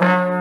Thank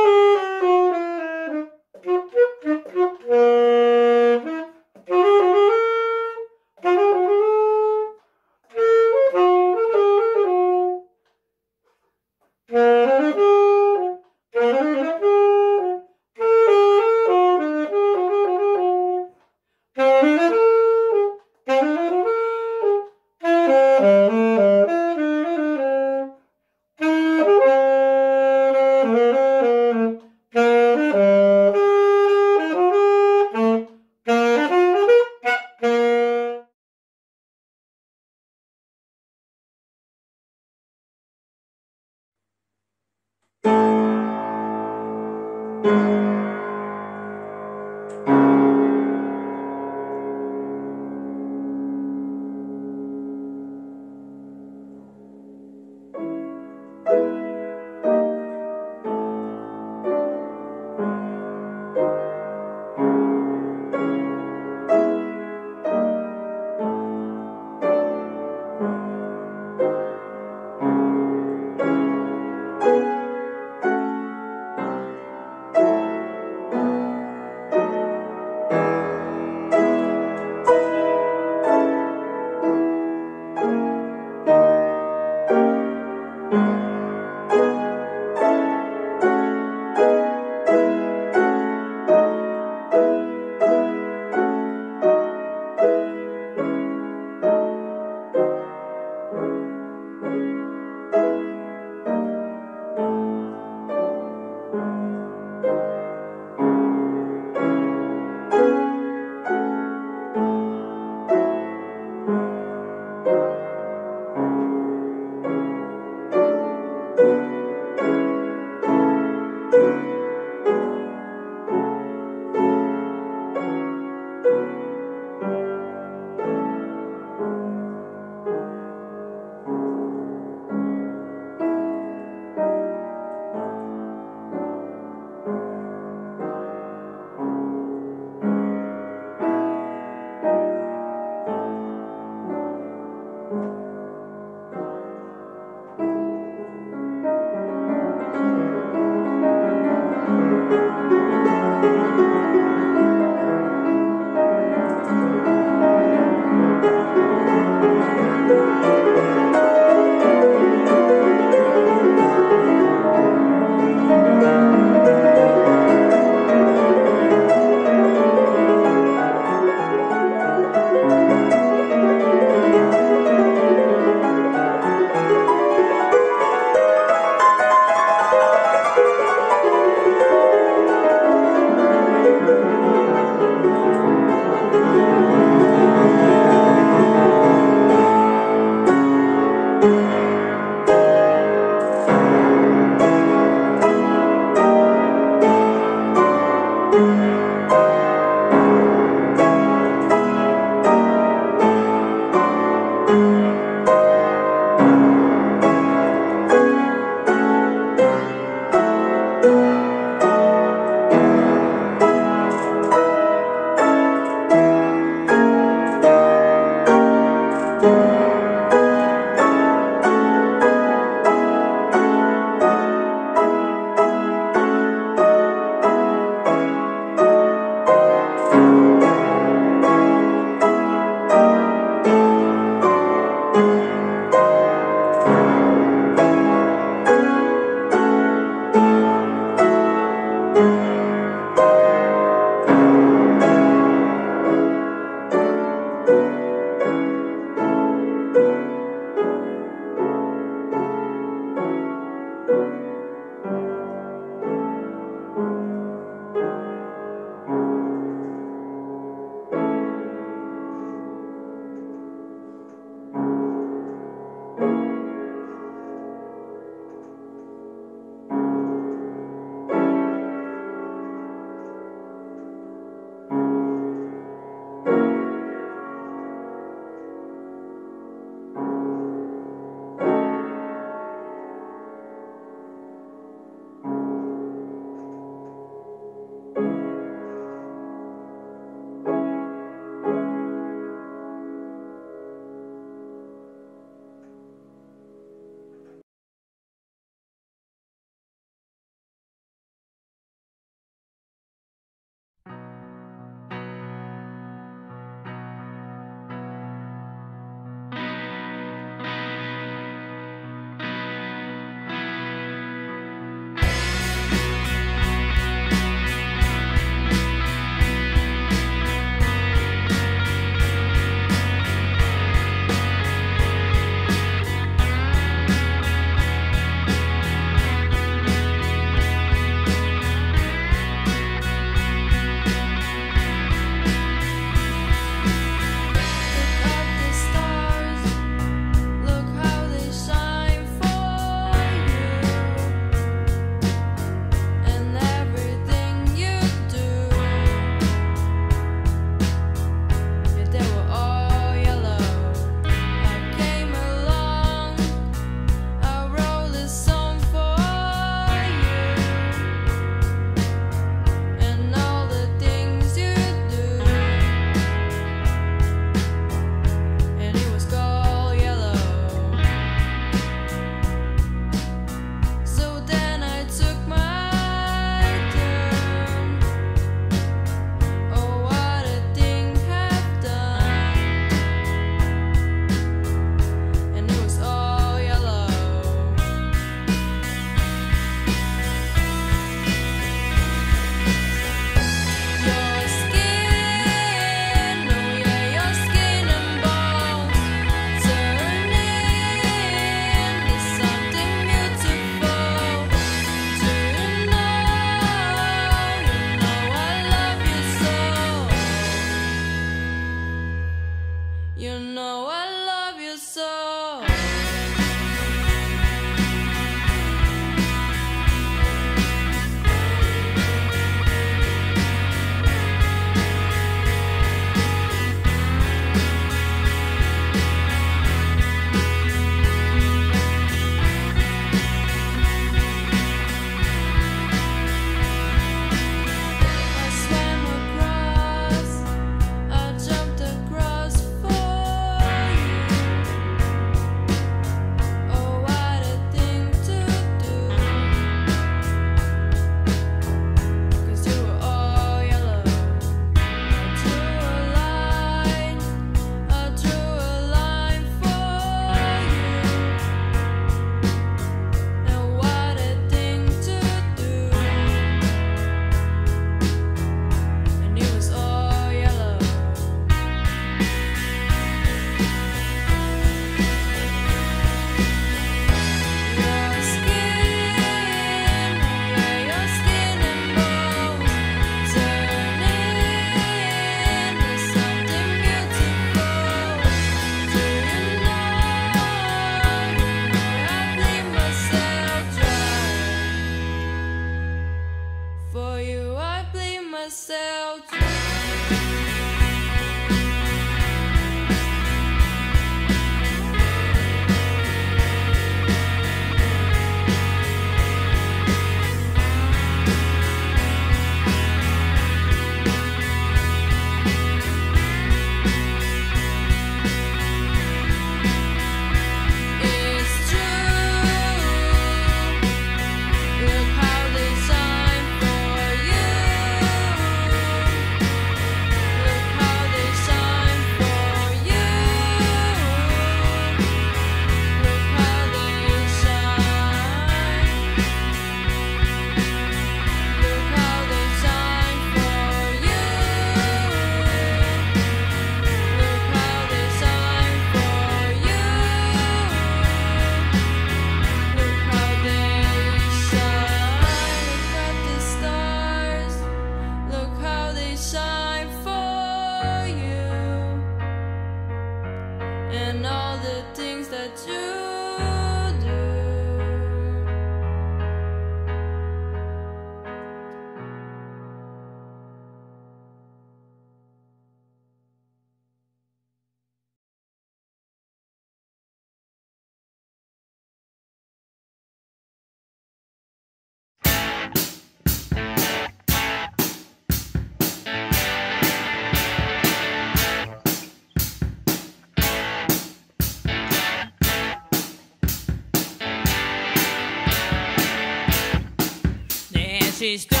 she's doing.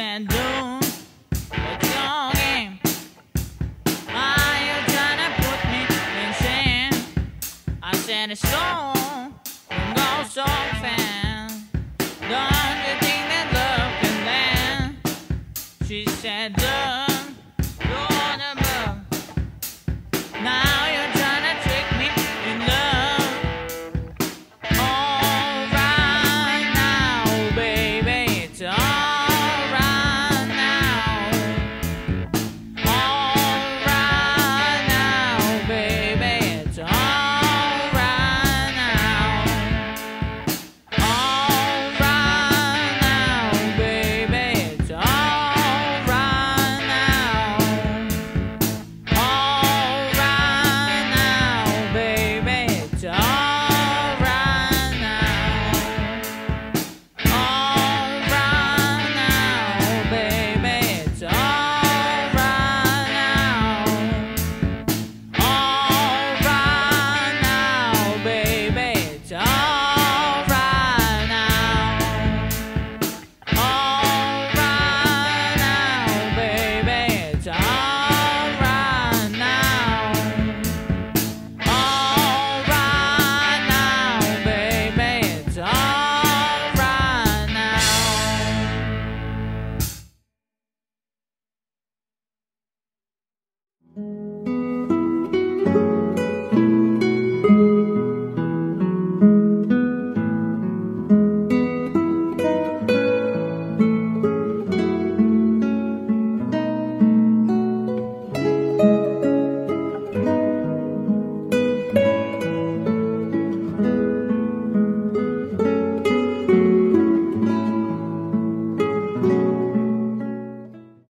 and Are you trying to put me? I said it's. Don't you think that love can land? She said, love.